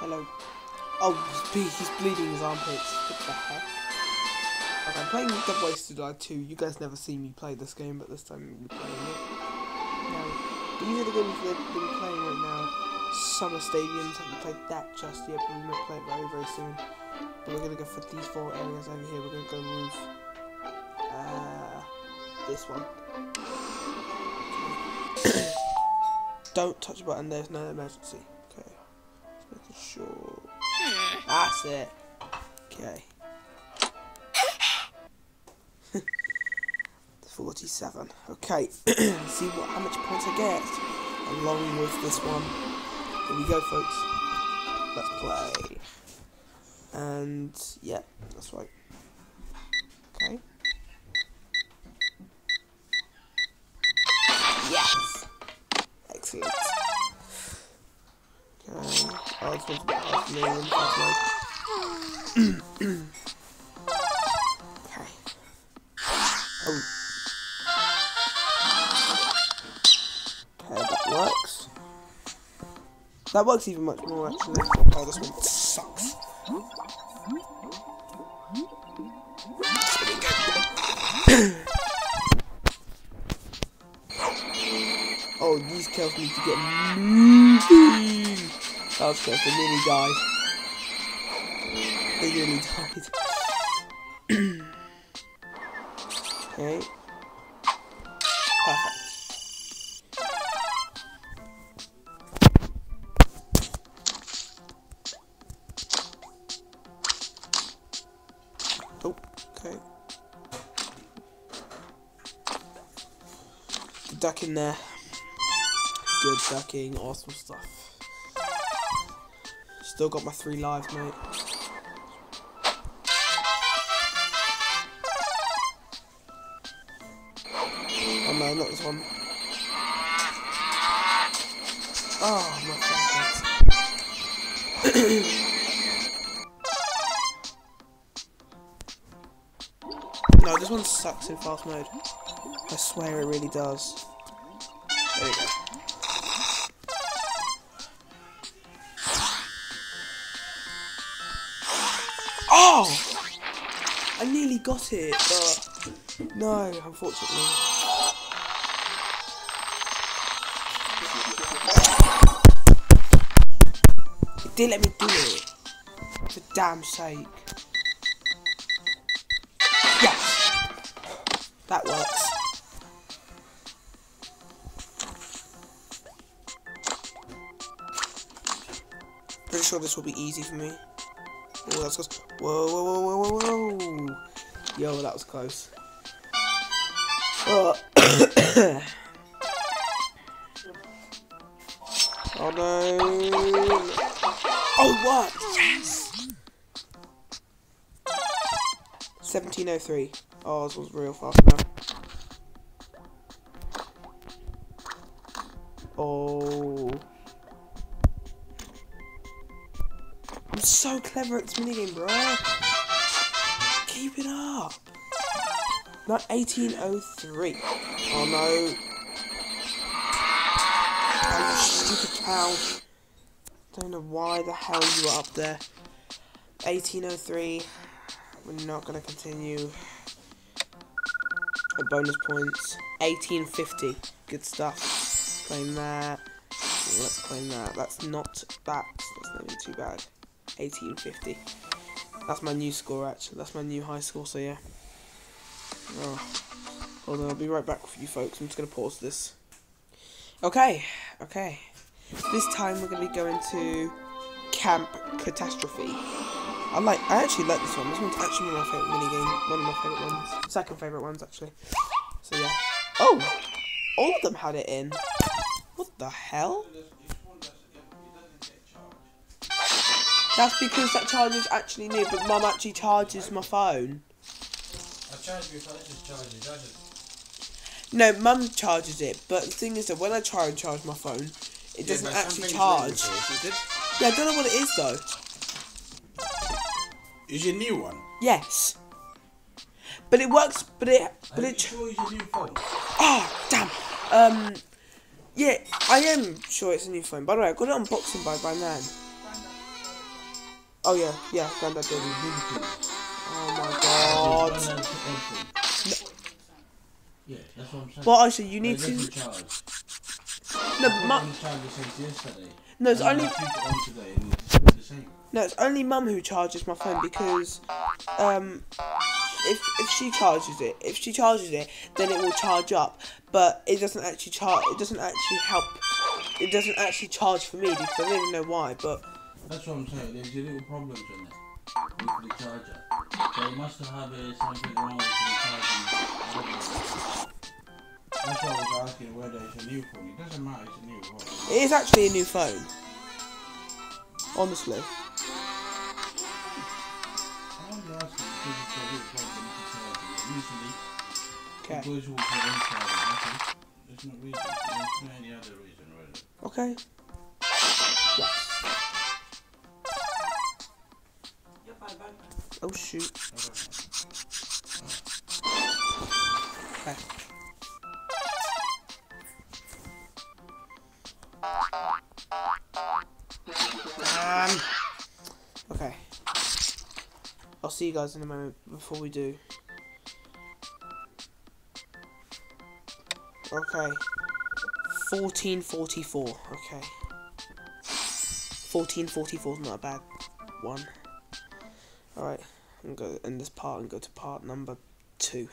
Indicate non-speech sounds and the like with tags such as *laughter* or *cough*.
Hello. Oh, he's, bleeding his armpits. What the heck? Okay, I'm playing Dumb Ways to Die 2. You guys never see me play this game, but this time we're playing it. These are the games that we've been playing right now. Summer Stadiums, haven't played that just yet, but we might play it very, very soon. But we're gonna go for these four areas over here. We're gonna go roof. Uh, this one. *coughs* Don't touch the button, there's no emergency. That's it. Okay. *laughs* 47. Okay. *clears throat* See what how much points I get along with this one. Here we go, folks. Let's play. And yeah, that's right. Mode. Okay. Oh. Okay, that works. That works even much more actually. Oh, this one sucks. *coughs* oh, these kills need to get moving. That was close. They nearly died. They nearly died. *clears throat* okay. Perfect. Oh, okay. Duck in there. Good ducking, awesome stuff. Still got my three lives, mate. Oh no, not this one. Oh, my favorite. *coughs* No, this one sucks in fast mode. I swear it really does. There we go. Got it, but no, unfortunately. It didn't let me do it. For damn sake. Yes! That works. Pretty sure this will be easy for me. That's. Whoa, whoa, whoa, whoa, whoa, whoa. Yo, that was close. Oh, *coughs* oh no. Oh, what? Yes! 1703. Oh, this was real fast now. Oh. I'm so clever at this minigame, bro. Keep it up. Not 1803. Oh no. Oh, you stupid cow. Don't know why the hell you were up there. 1803. We're not going to continue. A bonus points. 1850. Good stuff. Claim that. Let's claim that. That's not that. That's not even too bad. 1850. That's my new score, actually. That's my new high score, so yeah. Oh. Hold on, I'll be right back with you folks. I'm just going to pause this. Okay, okay. This time we're going to be going to Camp Catastrophe. I like. I actually like this one. This one's actually one of my favorite mini game. One of my favorite ones. Second favorite ones actually. So yeah. Oh, all of them had it in. What the hell? That's because that charger is actually new, but Mum actually charges my phone. I charge your phone, just charge it, does it? No, Mum charges it, but the thing is that when I try and charge my phone, it doesn't actually charge. wrong with it, is it? Yeah, I don't know what it is though. Is your new one? Yes. But it works. But it. But Are you it. sure it's your new phone? Oh damn. Um. Yeah, I am sure it's a new phone. By the way, I got it unboxing by by man. Oh yeah, yeah, granddad did. Oh my god. Yeah, that's what I'm saying. But actually, you need to. No, but put mu- it on the charger since yesterday. no, it's only I keep it on today and it's the same. no, it's only mum who charges my phone because um, if if she charges it, if she charges it, then it will charge up. But it doesn't actually charge. It doesn't actually help. It doesn't actually charge for me because I don't even know why. But That's what I'm saying. There's a little problems on it with the charger. They must have uh, something wrong with the charging. That's why I was asking whether it's a new phone. It doesn't matter. It's a new phone. it is actually a new phone. Honestly. I'm only Oh shoot. Okay. Um, okay. I'll see you guys in a moment before we do. Okay. 1444. Okay. 1444 is not a bad one. Alright, I'm going to end this part and go to part number two.